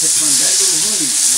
Você mandar do ruim.